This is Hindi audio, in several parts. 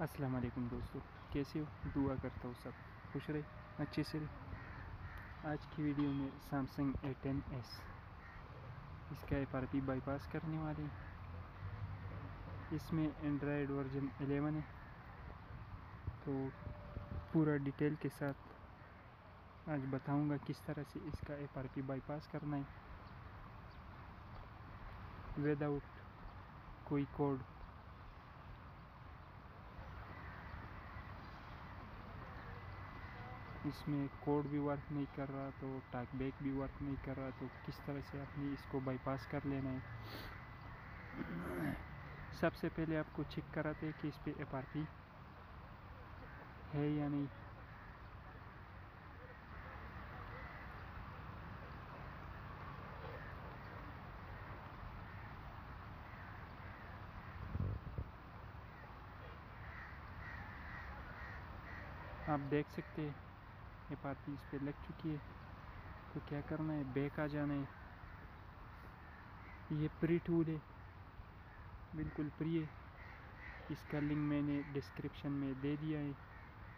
अस्सलाम वालेकुम दोस्तों, कैसे हो? दुआ करता हूँ सब खुश रहे, अच्छे से रहे। आज की वीडियो में सैमसंग ए टेन एस इसका एफ़ आर पी बाईपास करने वाले हैं। इसमें एंड्रॉयड वर्जन 11 है। तो पूरा डिटेल के साथ आज बताऊँगा किस तरह से इसका एफ़ आर पी बाईपास करना है। विदाउट कोई कोड इसमें कोड भी वर्क नहीं कर रहा तो बैक भी वर्क नहीं कर रहा तो किस तरह से अपनी इसको बाईपास कर लेना है? सबसे पहले आपको चेक कराते हैं कि इस पर एफ़ है या नहीं। आप देख सकते हैं ये पाती, इस पर लग चुकी है। तो क्या करना है? बैक आ जाना है। ये प्री टूल है। बिल्कुल प्री है। इसका लिंक मैंने डिस्क्रिप्शन में दे दिया है।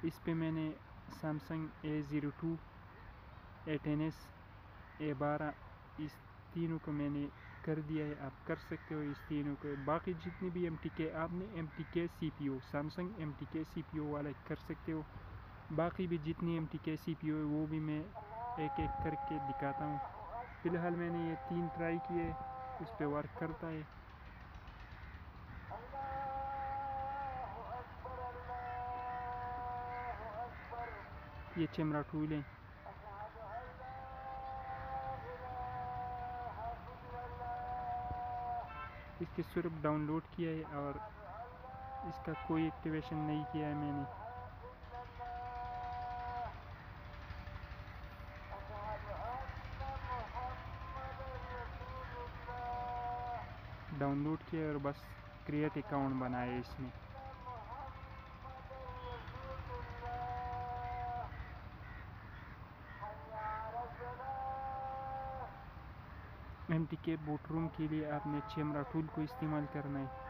इस पे मैंने Samsung A zero two A ten S A बारह इस तीनों को मैंने कर दिया है। आप कर सकते हो इस तीनों को। बाकी जितने भी एम टी के आपने M T K C P O Samsung M T K C P ओ वाला कर सकते हो। बाकी भी जितनी M T K C P है, वो भी मैं एक एक करके दिखाता हूँ। फ़िलहाल मैंने ये तीन ट्राई किए, उस पर वर्क करता है। ये चमरा टूल है। इसके सिर्फ़ डाउनलोड किया है और इसका कोई एक्टिवेशन नहीं किया है मैंने। डाउनलोड किया और बस क्रिएट अकाउंट बनाए इसमें। M T K boot ROM के लिए आपने चेमरा टूल को इस्तेमाल करना है।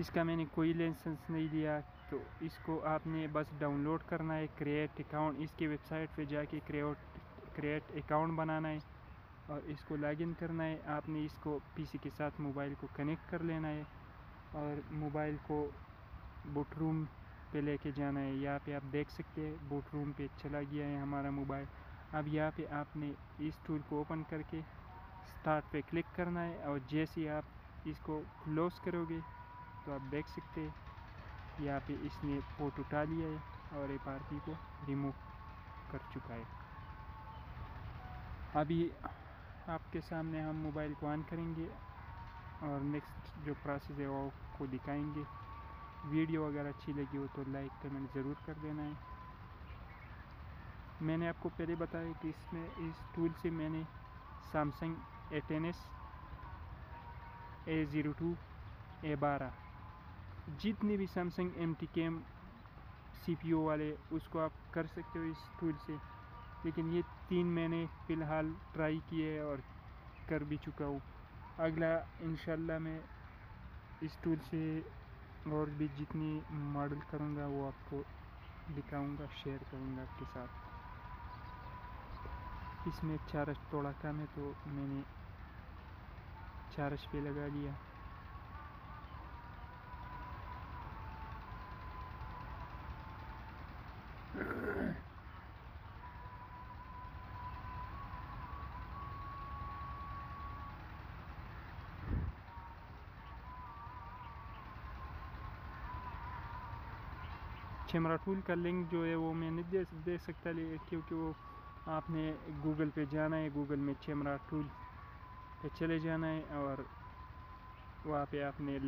इसका मैंने कोई लाइसेंस नहीं लिया तो इसको आपने बस डाउनलोड करना है क्रिएट अकाउंट इसकी वेबसाइट पे जाके क्रिएट क्रिएट अकाउंट बनाना है और इसको लॉगिन करना है। आपने इसको पीसी के साथ मोबाइल को कनेक्ट कर लेना है और मोबाइल को बूट रूम पे लेके जाना है। यहाँ पे आप देख सकते हैं बूट रूम पे चला गया है हमारा मोबाइल अब यहाँ पे आपने इस टूल को ओपन करके स्टार्ट पे क्लिक करना है और जैसे आप इसको क्लोज करोगे तो आप देख सकते हैं। यहाँ पे इसने पोर्ट उठा लिया है और एफ़ को रिमूव कर चुका है। अभी आपके सामने हम मोबाइल को ऑन करेंगे और नेक्स्ट जो प्रोसेस है वो को दिखाएँगे। वीडियो अगर अच्छी लगी हो तो लाइक कमेंट ज़रूर कर देना है। मैंने आपको पहले बताया कि इसमें इस टूल से मैंने Samsung A ten S A zero two A बारह जितने भी Samsung M T K M C P O वाले, उसको आप कर सकते हो इस टूल से। लेकिन ये तीन मैंने फ़िलहाल ट्राई किए और कर भी चुका हूँ। अगला इन मैं इस टूल से और भी जितनी मॉडल करूँगा, वो आपको दिखाऊँगा शेयर करूँगा आपके साथ। इसमें चारस थोड़ा कम है तो मैंने चारस पे लगा लिया कैमरा टूल का लिंक जो है वो मैं नहीं दे दे सकता क्योंकि वो आपने गूगल पे जाना है गूगल में कैमरा टूल पे चले जाना है और वहाँ पे आपने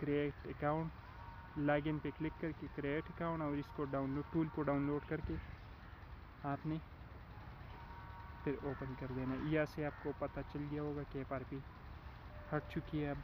क्रिएट अकाउंट लॉगिन पे क्लिक करके क्रिएट अकाउंट और इसको डाउनलोड टूल को डाउनलोड करके आपने फिर ओपन कर देना यहाँ से आपको पता चल गया होगा कि FRP हट चुकी है अब।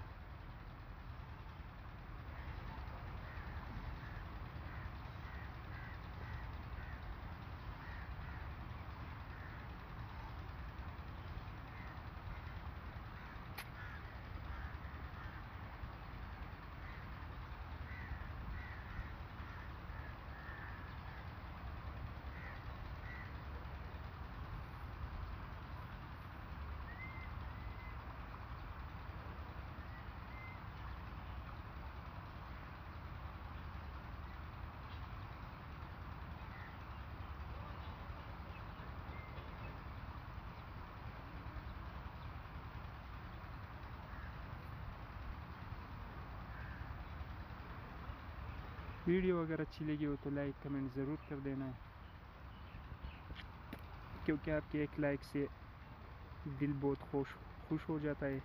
वीडियो अगर अच्छी लगी हो तो लाइक, कमेंट ज़रूर कर देना। क्योंकि आपके एक लाइक से दिल बहुत खुश खुश हो जाता है।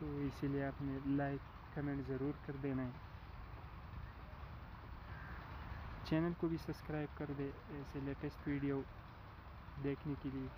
तो इसीलिए आपने लाइक, कमेंट ज़रूर कर देना है। चैनल को भी सब्सक्राइब कर दे ऐसे लेटेस्ट वीडियो देखने के लिए।